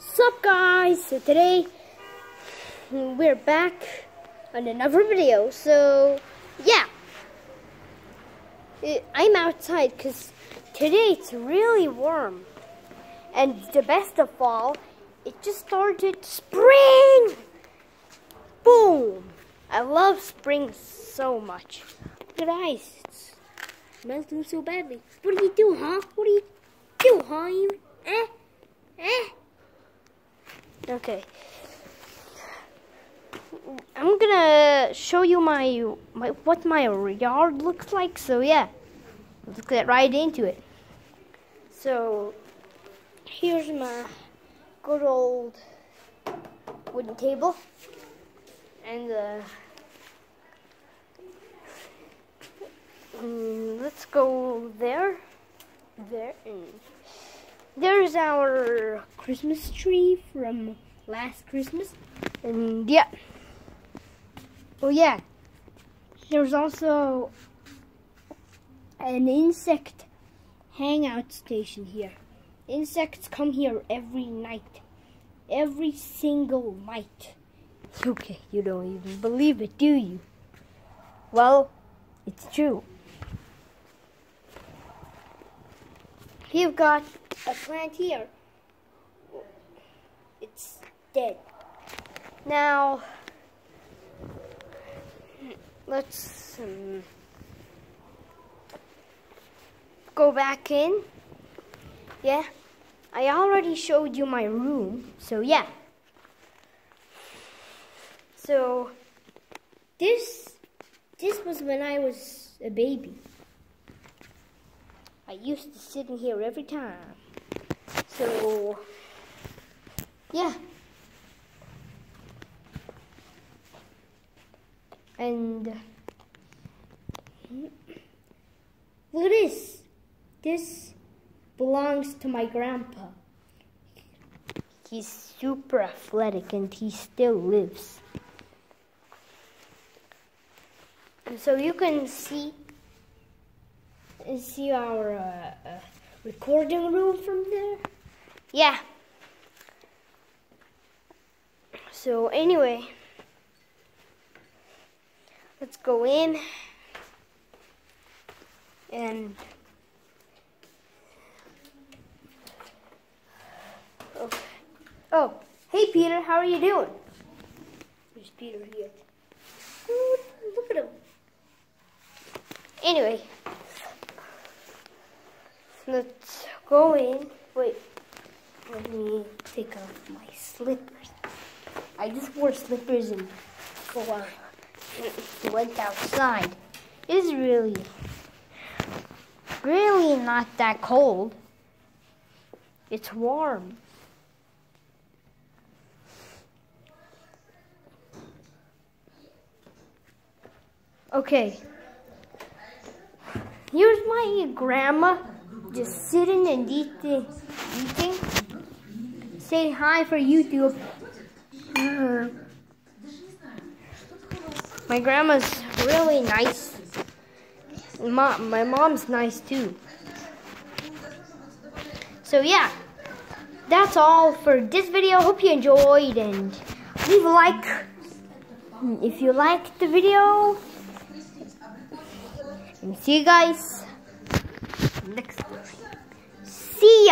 Sup guys? So today we're back on another video. So yeah, I'm outside because today it's really warm, and the best of all, it just started spring. Boom! I love spring so much. Look at ice. It's melting so badly. What do you do, huh? What do you do, huh? You, eh? Eh? Okay. I'm gonna show you my, my what my yard looks like. So yeah, let's get right into it. So here's my good old wooden table, and uh, mm, let's go there, there, and there's our Christmas tree from last Christmas. And yeah. Oh yeah. There's also an insect hangout station here. Insects come here every night. Every single night. Okay, you don't even believe it, do you? Well, it's true. You've got a plant here. It's dead. Now, let's um, go back in. Yeah, I already showed you my room, so yeah. So, this, this was when I was a baby. I used to sit in here every time. So, yeah. And look at this. This belongs to my grandpa. He's super athletic and he still lives. And so you can see see our uh, uh, recording room from there. Yeah. So anyway, let's go in and okay. Oh, hey Peter, how are you doing? There's Peter here. Look at him. Anyway, let's go in. Wait, let me take off my slippers. I just wore slippers and uh, went outside. It's really, really not that cold. It's warm. Okay. Here's my grandma just sitting and eating. eating. Say hi for YouTube. My grandma's really nice. Mom, my mom's nice too. So yeah, that's all for this video. Hope you enjoyed and leave a like if you liked the video. And see you guys next time. See ya!